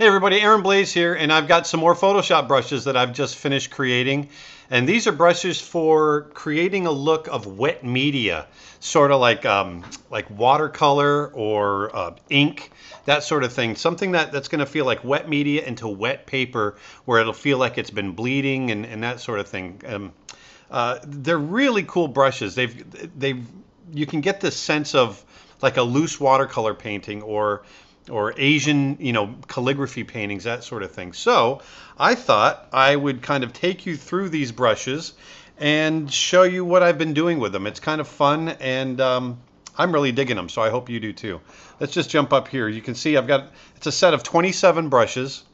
Hey everybody, Aaron Blaise here, and I've got some more Photoshop brushes that I've just finished creating. And these are brushes for creating a look of wet media, sort of like um, like watercolor or uh, ink, that sort of thing. Something that, that's going to feel like wet media into wet paper, where it'll feel like it's been bleeding and, and that sort of thing. Um, uh, they're really cool brushes. They've they've you can get this sense of like a loose watercolor painting or or Asian, you know, calligraphy paintings, that sort of thing. So I thought I would kind of take you through these brushes and show you what I've been doing with them. It's kind of fun and um, I'm really digging them, so I hope you do too. Let's just jump up here. You can see I've got, it's a set of 27 brushes.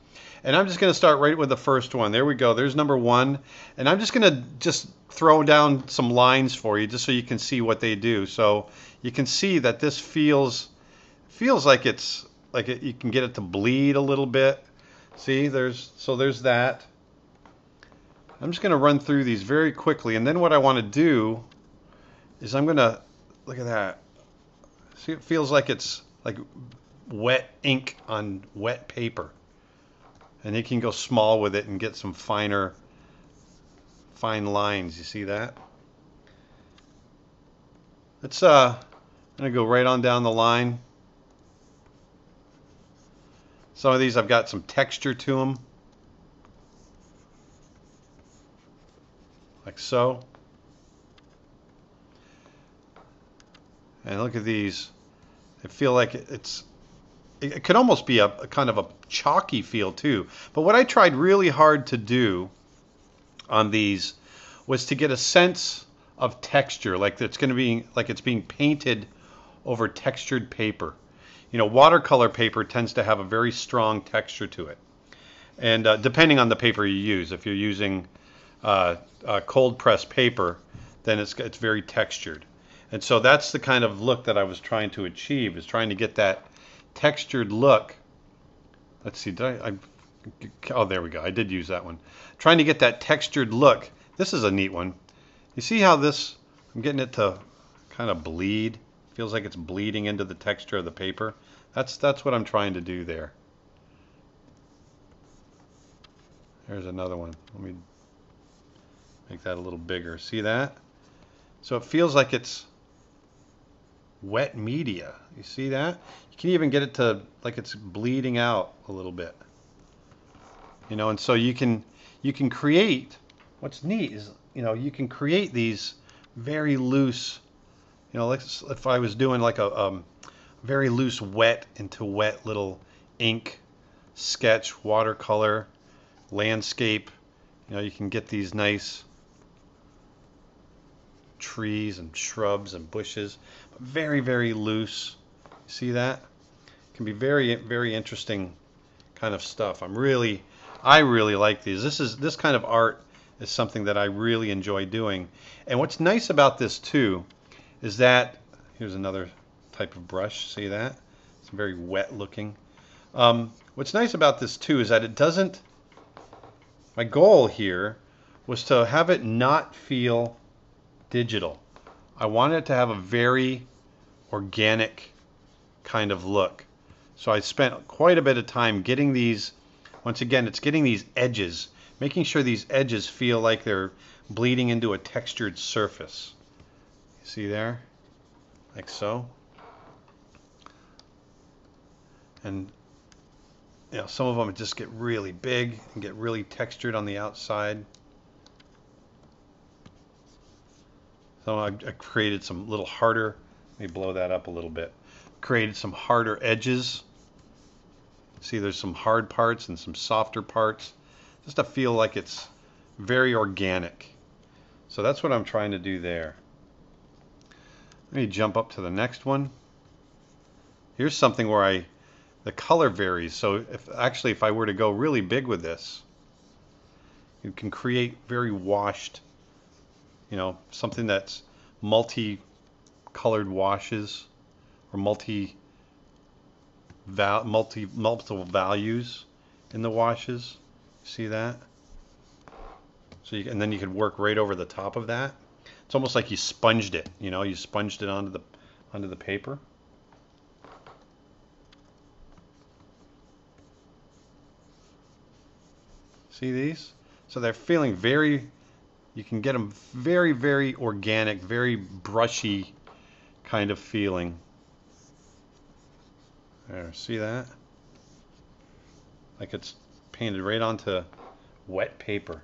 And I'm just going to start right with the first one. There we go. There's number one. And I'm just going to just throw down some lines for you just so you can see what they do. So you can see that this feels feels like it's like it, you can get it to bleed a little bit. See, there's so there's that. I'm just going to run through these very quickly, and then what I want to do is I'm going to look at that. See, it feels like it's like wet ink on wet paper, and you can go small with it and get some finer, fine lines. You see that? Let's uh, I'm gonna go right on down the line. Some of these I've got some texture to them. Like so. And look at these. I feel like it's it could almost be a, a, kind of a chalky feel too. But what I tried really hard to do on these was to get a sense of texture, like it's going to be like it's being painted over textured paper you know, watercolor paper tends to have a very strong texture to it. And uh, depending on the paper you use, if you're using uh, uh, cold press paper, then it's, it's very textured. And so that's the kind of look that I was trying to achieve, is trying to get that textured look. Let's see, did I, I oh, there we go. I did use that one. Trying to get that textured look. This is a neat one. You see how this, I'm getting it to kind of bleed. Feels like it's bleeding into the texture of the paper. That's, that's what I'm trying to do there. There's another one. Let me make that a little bigger. See that? So it feels like it's wet media. You see that? You can even get it to like it's bleeding out a little bit. You know, and so you can you can create what's neat is you know you can create these very loose you know, if I was doing like a um, very loose wet into wet little ink sketch, watercolor, landscape, you know, you can get these nice trees and shrubs and bushes, very, very loose. See that? Can be very, very interesting kind of stuff. I'm really, I really like these. This is this kind of art is something that I really enjoy doing. And what's nice about this too is that, here's another type of brush, see that? It's very wet looking. Um, what's nice about this too is that it doesn't, my goal here was to have it not feel digital. I wanted it to have a very organic kind of look. So I spent quite a bit of time getting these, once again, it's getting these edges, making sure these edges feel like they're bleeding into a textured surface. See there? Like so. And you know, some of them just get really big and get really textured on the outside. So I, I created some little harder, let me blow that up a little bit. Created some harder edges. See there's some hard parts and some softer parts. Just to feel like it's very organic. So that's what I'm trying to do there. Let me jump up to the next one. Here's something where I, the color varies. So if actually if I were to go really big with this, you can create very washed, you know, something that's multi-colored washes or multi val multi multiple values in the washes. See that? So you, and then you could work right over the top of that. It's almost like you sponged it, you know, you sponged it onto the onto the paper. See these? So they're feeling very, you can get them very, very organic, very brushy kind of feeling. There, see that? Like it's painted right onto wet paper.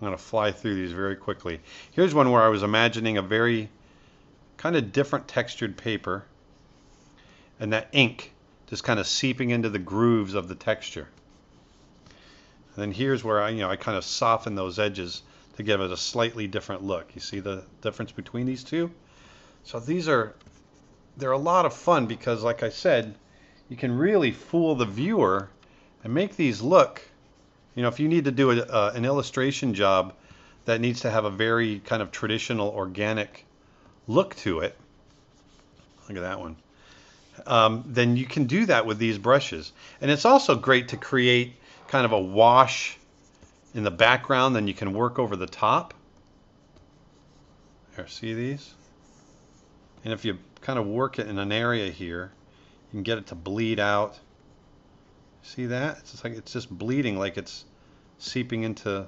I'm going to fly through these very quickly. Here's one where I was imagining a very kind of different textured paper and that ink just kind of seeping into the grooves of the texture. And then here's where I, you know, I kind of soften those edges to give it a slightly different look. You see the difference between these two? So these are, they're a lot of fun because like I said, you can really fool the viewer and make these look you know, if you need to do a, uh, an illustration job that needs to have a very kind of traditional organic look to it, look at that one, um, then you can do that with these brushes. And it's also great to create kind of a wash in the background, then you can work over the top. There, see these? And if you kind of work it in an area here, you can get it to bleed out. See that? It's like it's just bleeding like it's seeping into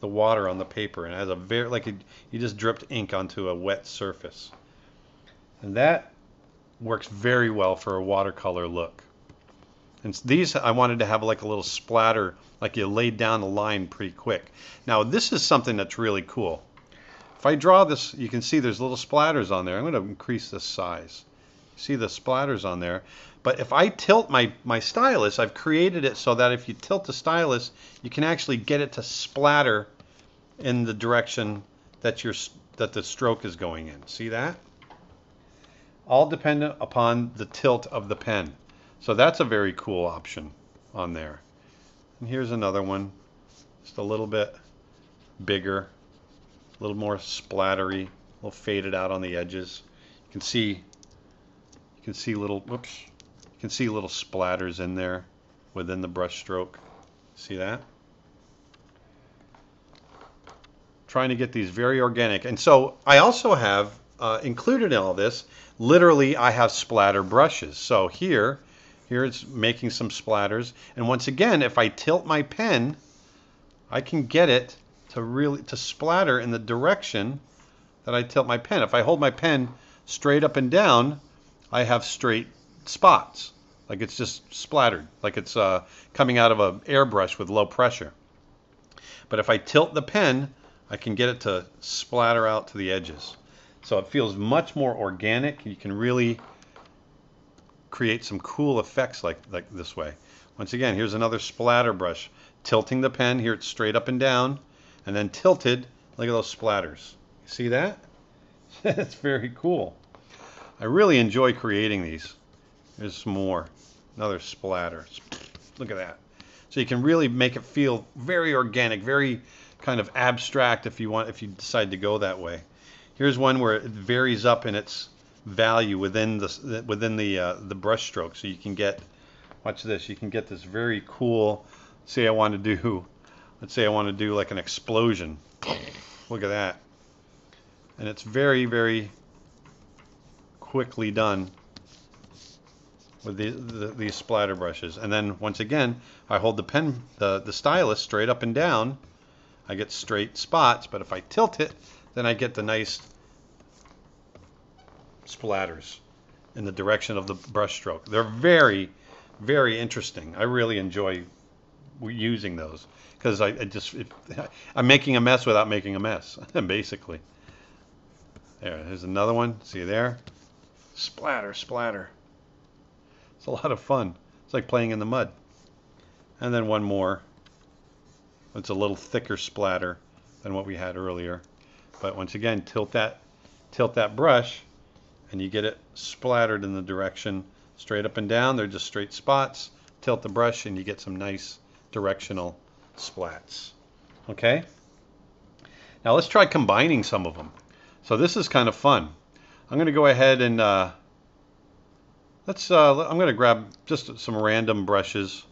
the water on the paper and it has a very like it, you just dripped ink onto a wet surface. And that works very well for a watercolor look. And these I wanted to have like a little splatter, like you laid down the line pretty quick. Now this is something that's really cool. If I draw this, you can see there's little splatters on there. I'm going to increase the size. See the splatters on there. But if I tilt my, my stylus, I've created it so that if you tilt the stylus, you can actually get it to splatter in the direction that your that the stroke is going in. See that? All dependent upon the tilt of the pen. So that's a very cool option on there. And here's another one, just a little bit bigger, a little more splattery, a little faded out on the edges. You can see, you can see little, whoops, can see little splatters in there within the brush stroke. See that? Trying to get these very organic. And so I also have uh, included in all this, literally I have splatter brushes. So here, here it's making some splatters. And once again, if I tilt my pen, I can get it to really to splatter in the direction that I tilt my pen. If I hold my pen straight up and down, I have straight spots. Like it's just splattered, like it's uh, coming out of an airbrush with low pressure. But if I tilt the pen, I can get it to splatter out to the edges. So it feels much more organic. You can really create some cool effects like, like this way. Once again, here's another splatter brush. Tilting the pen, here it's straight up and down, and then tilted, look at those splatters. See that? That's very cool. I really enjoy creating these. There's some more. Another splatter. Look at that. So you can really make it feel very organic, very kind of abstract if you want, if you decide to go that way. Here's one where it varies up in its value within the within the uh, the brush stroke. So you can get, watch this, you can get this very cool. Say I want to do, let's say I want to do like an explosion. Look at that. And it's very very quickly done with the, the, these splatter brushes. And then once again, I hold the pen, the, the stylus straight up and down. I get straight spots, but if I tilt it, then I get the nice splatters in the direction of the brush stroke. They're very, very interesting. I really enjoy using those because I, I, just if, I'm making a mess without making a mess, basically. There, there's another one. See there? Splatter, splatter. It's a lot of fun. It's like playing in the mud. And then one more. It's a little thicker splatter than what we had earlier. But once again, tilt that tilt that brush and you get it splattered in the direction straight up and down. They're just straight spots. Tilt the brush and you get some nice directional splats. Okay? Now let's try combining some of them. So this is kind of fun. I'm going to go ahead and uh, Let's. Uh, I'm going to grab just some random brushes.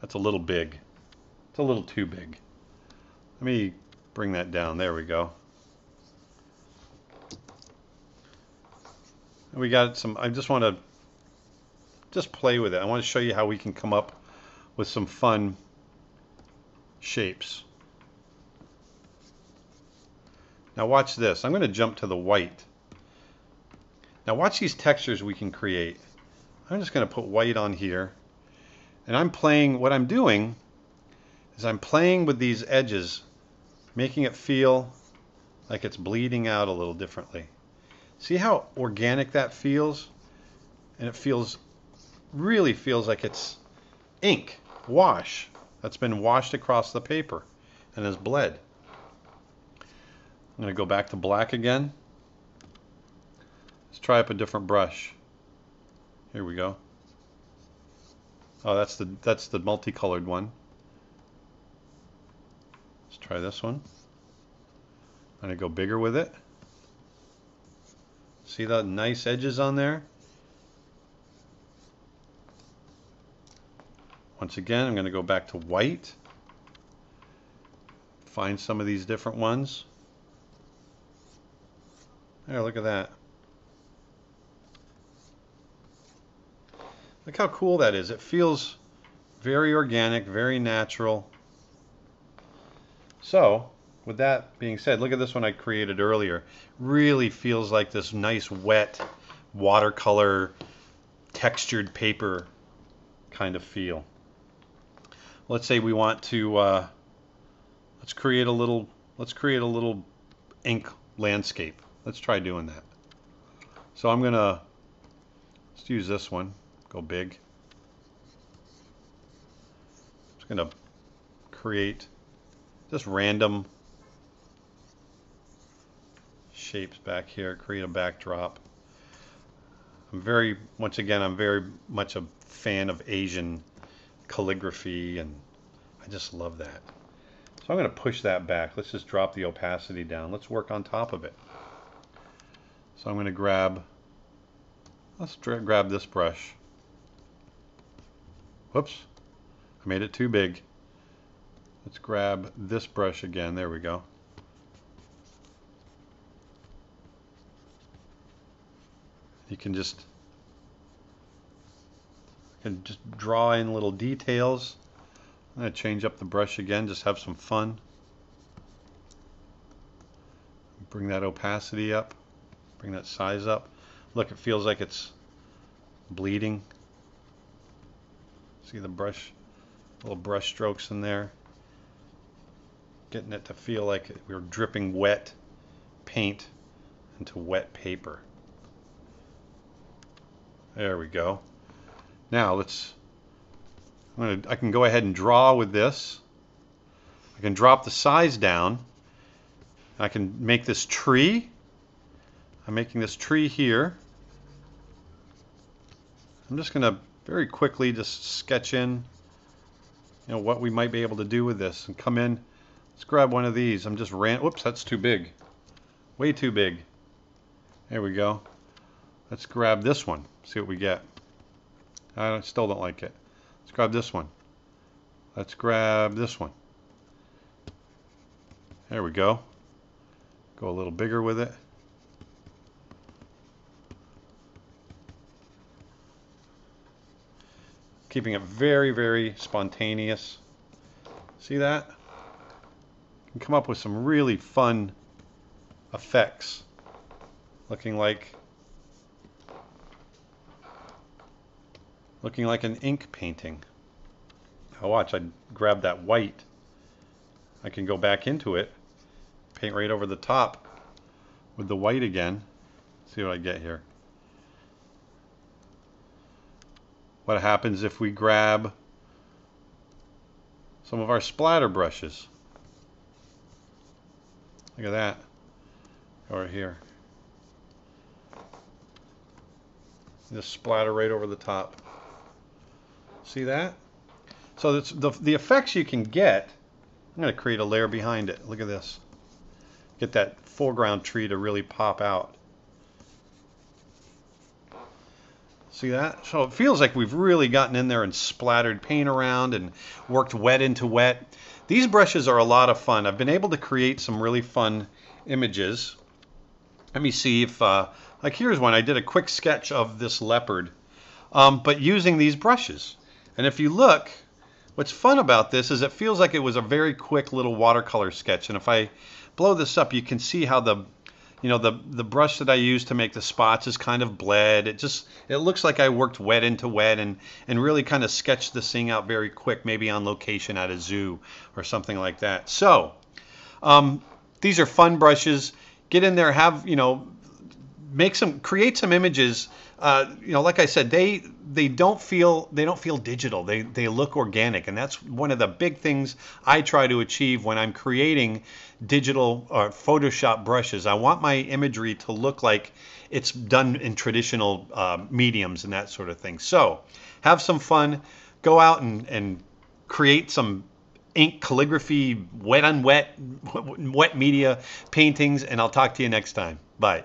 That's a little big. It's a little too big. Let me bring that down. There we go. We got some. I just want to just play with it. I want to show you how we can come up with some fun shapes. Now watch this. I'm going to jump to the white. Now watch these textures we can create. I'm just going to put white on here. And I'm playing, what I'm doing is I'm playing with these edges, making it feel like it's bleeding out a little differently. See how organic that feels? And it feels, really feels like it's ink, wash, that's been washed across the paper and has bled. I'm going to go back to black again. Let's try up a different brush. Here we go. Oh, that's the that's the multicolored one. Let's try this one. I'm going to go bigger with it. See the nice edges on there? Once again, I'm going to go back to white. Find some of these different ones. There, look at that. Look how cool that is. It feels very organic, very natural. So, with that being said, look at this one I created earlier. Really feels like this nice wet watercolor textured paper kind of feel. Let's say we want to uh, let's create a little let's create a little ink landscape. Let's try doing that. So I'm gonna let's use this one. Go big. Just gonna create just random shapes back here, create a backdrop. I'm very, once again, I'm very much a fan of Asian calligraphy and I just love that. So I'm going to push that back. Let's just drop the opacity down. Let's work on top of it. So I'm going to grab, let's grab this brush. Whoops, I made it too big. Let's grab this brush again. There we go. You can just can just draw in little details. I'm going to change up the brush again, just have some fun. Bring that opacity up, bring that size up. Look, it feels like it's bleeding. See the brush, little brush strokes in there. Getting it to feel like we're dripping wet paint into wet paper. There we go. Now let's, gonna, i can go ahead and draw with this. I can drop the size down. I can make this tree. I'm making this tree here. I'm just going to very quickly just sketch in you know what we might be able to do with this and come in. Let's grab one of these. I'm just ran whoops that's too big. Way too big. There we go. Let's grab this one see what we get. I still don't like it. Let's grab this one. Let's grab this one. There we go. Go a little bigger with it keeping it very, very spontaneous. See that? You can come up with some really fun effects. Looking like looking like an ink painting. Now watch, I grab that white. I can go back into it, paint right over the top with the white again. See what I get here. What happens if we grab some of our splatter brushes. Look at that. Over here. Just splatter right over the top. See that? So the, the effects you can get, I'm going to create a layer behind it. Look at this. Get that foreground tree to really pop out. See that? So it feels like we've really gotten in there and splattered paint around and worked wet into wet. These brushes are a lot of fun. I've been able to create some really fun images. Let me see if, uh, like here's one. I did a quick sketch of this leopard um, but using these brushes. And if you look, what's fun about this is it feels like it was a very quick little watercolor sketch. And if I blow this up, you can see how the you know the the brush that I use to make the spots is kind of bled. It just it looks like I worked wet into wet and and really kind of sketched this thing out very quick, maybe on location at a zoo or something like that. So um, these are fun brushes. Get in there, have you know, make some, create some images. Uh, you know, like I said, they they don't feel they don't feel digital. They they look organic, and that's one of the big things I try to achieve when I'm creating digital or Photoshop brushes. I want my imagery to look like it's done in traditional uh, mediums and that sort of thing. So have some fun. Go out and, and create some ink calligraphy, wet on wet, wet media paintings, and I'll talk to you next time. Bye.